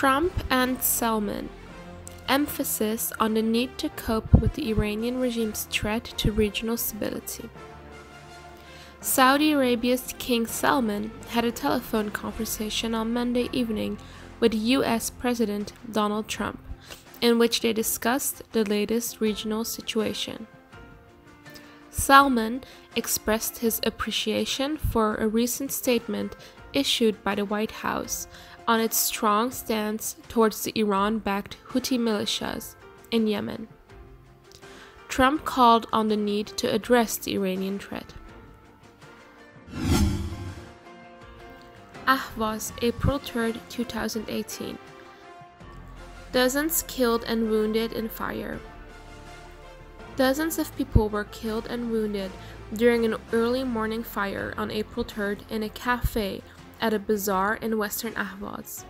Trump and Salman emphasis on the need to cope with the Iranian regime's threat to regional stability. Saudi Arabia's King Salman had a telephone conversation on Monday evening with US President Donald Trump, in which they discussed the latest regional situation. Salman expressed his appreciation for a recent statement issued by the White House on its strong stance towards the Iran backed Houthi militias in Yemen. Trump called on the need to address the Iranian threat. Ahvaz, April 3, 2018. Dozens killed and wounded in fire. Dozens of people were killed and wounded during an early morning fire on April 3rd in a cafe at a bazaar in western Ahvaz.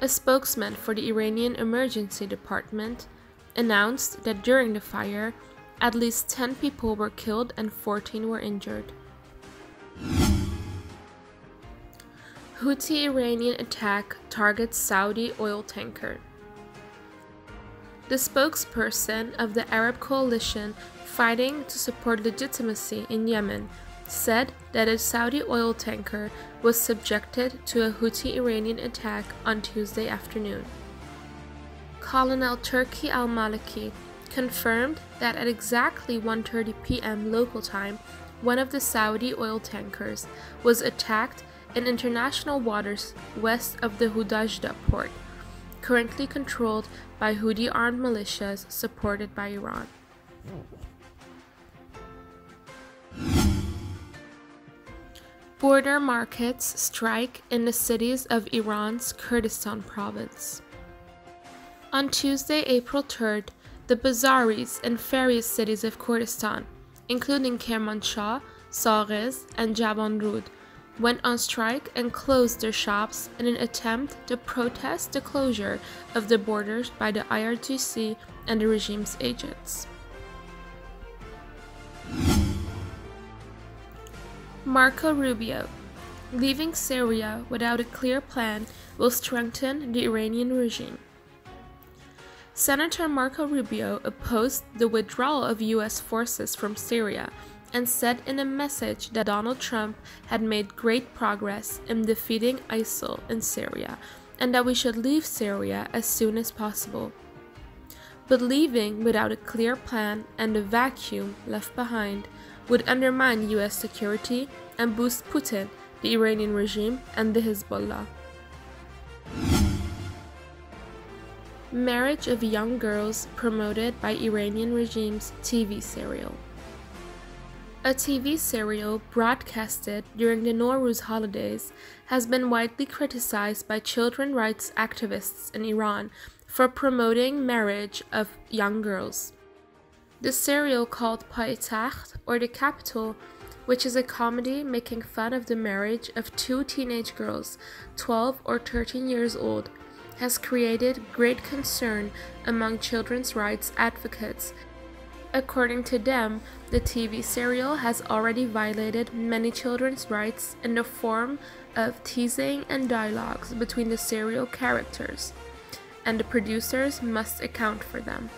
A spokesman for the Iranian Emergency Department announced that during the fire, at least 10 people were killed and 14 were injured. Houthi Iranian attack targets Saudi oil tanker. The spokesperson of the Arab coalition fighting to support legitimacy in Yemen said that a Saudi oil tanker was subjected to a Houthi Iranian attack on Tuesday afternoon. Colonel Turki al Maliki confirmed that at exactly 1:30 p.m. local time, one of the Saudi oil tankers was attacked in international waters west of the Hodeidah port, currently controlled by Houthi armed militias supported by Iran. Border markets strike in the cities of Iran's Kurdistan province. On Tuesday, April 3rd, the bazaris in various cities of Kurdistan, including Kermanshah, Saqqez, and Javanrood, went on strike and closed their shops in an attempt to protest the closure of the borders by the IRGC and the regime's agents. Marco Rubio Leaving Syria without a clear plan will strengthen the Iranian regime. Senator Marco Rubio opposed the withdrawal of U.S. forces from Syria and said in a message that Donald Trump had made great progress in defeating ISIL in Syria and that we should leave Syria as soon as possible. But leaving without a clear plan and the vacuum left behind would undermine US security and boost Putin, the Iranian regime, and the Hezbollah. Marriage of young girls promoted by Iranian regime's TV serial. A TV serial broadcasted during the Nowruz holidays has been widely criticized by children rights activists in Iran for promoting marriage of young girls. The serial called Paytakht, or the capital, which is a comedy making fun of the marriage of two teenage girls, 12 or 13 years old, has created great concern among children's rights advocates. According to them, the TV serial has already violated many children's rights in the form of teasing and dialogues between the serial characters, and the producers must account for them.